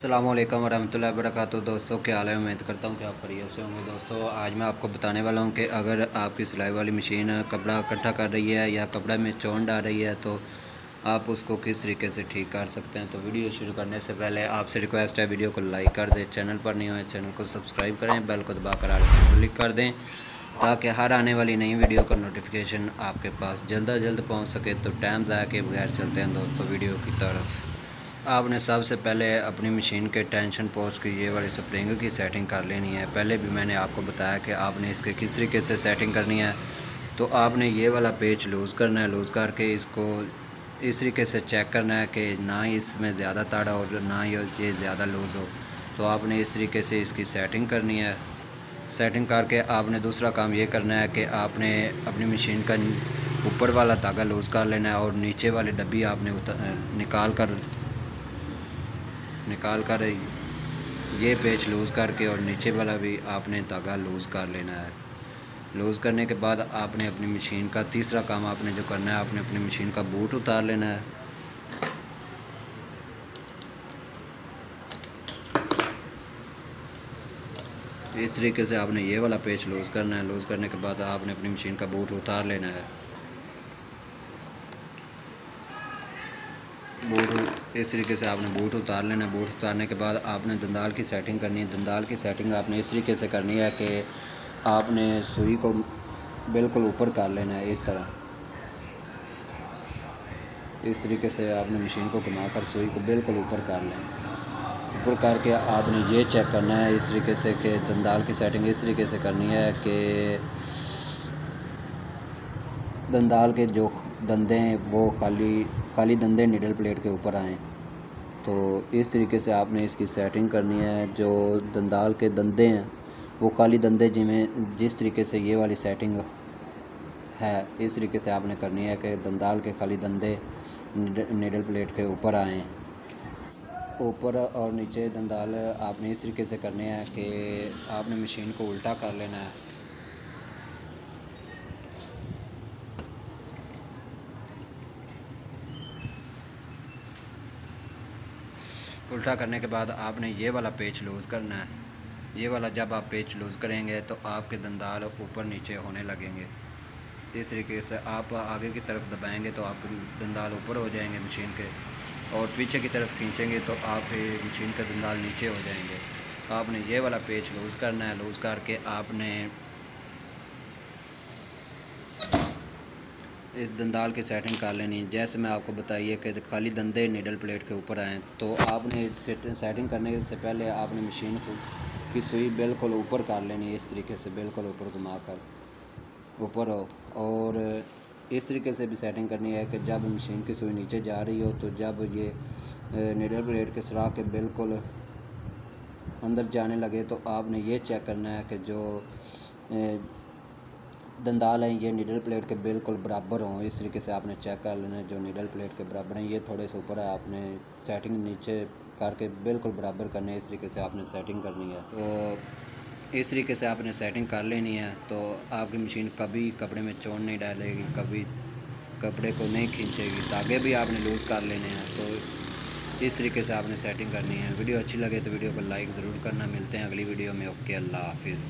अल्लाम वरहमल वरक दोस्तों, क्या हाल है? उम्मीद करता हूँ कि आप परिय से होंगे। दोस्तों, आज मैं आपको बताने वाला हूँ कि अगर आपकी सिलाई वाली मशीन कपड़ा इकट्ठा कर रही है या कपड़ा में चोन डाल रही है तो आप उसको किस तरीके से ठीक कर सकते हैं? तो वीडियो शुरू करने से पहले आपसे रिक्वेस्ट है, वीडियो को लाइक कर दें। चैनल पर नहीं हो चैनल को सब्सक्राइब करें, बेल को दबा कर क्लिक कर दें, ताकि हर आने वाली नई वीडियो का नोटिफिकेशन आपके पास जल्द अज जल्द पहुँच सके। तो टाइम ज़ाया के बगैर चलते हैं दोस्तों, वीडियो की तरफ़। आपने सबसे पहले अपनी मशीन के टेंशन पोस्ट की, ये वाली स्प्रिंग की सेटिंग कर लेनी है। पहले भी मैंने आपको बताया कि आपने इसके किस तरीके से सेटिंग करनी है। तो आपने ये वाला पेज लूज़ करना है, लूज़ करके इसको इस तरीके से चेक करना है कि ना ही इसमें ज़्यादा ताड़ा हो, ना ही ये ज़्यादा लूज़ हो। तो आपने इस तरीके से इसकी सेटिंग करनी है। सेटिंग करके आपने दूसरा काम ये करना है कि आपने अपनी मशीन का ऊपर वाला धागा लूज़ कर लेना है और नीचे वाली डब्बी आपने निकाल कर निकाल कर ये पेच लूज़ करके और नीचे वाला भी आपने धागा लूज़ कर लेना है। लूज़ करने के बाद आपने अपनी मशीन का तीसरा काम आपने जो करना है, आपने अपनी मशीन का बूट उतार लेना है। इस तरीके से आपने ये वाला पेच लूज़ करना है। लूज़ करने के बाद आपने अपनी मशीन का बूट उतार लेना है। बूट, इस तरीके से आपने बूट उतार लेना है बूट उतारने के बाद आपने दंदाल की सेटिंग करनी है दंदाल की सेटिंग आपने इस तरीके से करनी है कि आपने सुई को बिल्कुल ऊपर कर लेना है इस तरह। इस तरीके से आपने मशीन को घुमाकर सुई को बिल्कुल ऊपर कर लें ऊपर करके आपने ये चेक करना है इस तरीके से कि दंदाल की सेटिंग इस तरीके से करनी है कि दंदाल के जो दंदे हैं, वो खाली खाली दंदे निडल प्लेट के ऊपर आएँ तो इस तरीके से आपने इसकी सेटिंग करनी है, जो दंदाल के दंदे हैं, वो खाली दंदे जिमें जिस तरीके से ये वाली सेटिंग है, इस तरीके से आपने करनी है कि दंदाल के खाली दंदे निडल प्लेट के ऊपर आएँ ऊपर और नीचे दंदाल आपने इस तरीके से करने हैं कि आपने मशीन को उल्टा कर लेना है। उल्टा करने के बाद आपने ये वाला पेच लूज़ करना है। ये वाला जब आप पेच लूज़ करेंगे तो आपके दंदाल ऊपर नीचे होने लगेंगे। इस तरीके से आप आगे की तरफ़ दबाएँगे तो आप दंदाल ऊपर हो जाएँगे मशीन के और पीछे की तरफ़ खींचेंगे तो आप मशीन के दंदाल नीचे हो जाएँगे। आपने ये वाला पेच लूज़ करना है। लूज़ करके आपने इस दंदाल की सेटिंग कर लेनी। है जैसे मैं आपको बताइए कि खाली दंदे नीडल प्लेट के ऊपर आएँ तो आपने सेटिंग करने से पहले आपने मशीन को की सुई बिल्कुल ऊपर कर लेनी, इस तरीके से बिल्कुल ऊपर घुमा कर ऊपर हो। और इस तरीके से भी सेटिंग करनी है कि जब मशीन की सुई नीचे जा रही हो तो जब ये नीडल प्लेट के सुराख के बिल्कुल अंदर जाने लगे तो आपने ये चेक करना है कि जो दंदाल हैं, ये नीडल प्लेट के बिल्कुल बराबर हों। इस तरीके से आपने चेक कर लेना जो नीडल प्लेट के बराबर हैं। ये थोड़े से ऊपर है, आपने सेटिंग नीचे करके बिल्कुल बराबर करने इस तरीके से आपने सेटिंग करनी है। तो इस तरीके से आपने सेटिंग कर लेनी है तो आपकी मशीन कभी कपड़े में चोट नहीं डालेगी, कभी कपड़े को नहीं खींचेगी। तागे भी आपने लूज़ कर लेने हैं तो इस तरीके से आपने सेटिंग करनी है। वीडियो अच्छी लगे तो वीडियो को लाइक ज़रूर करना। मिलते हैं अगली वीडियो में। ओके, अल्लाह हाफिज़।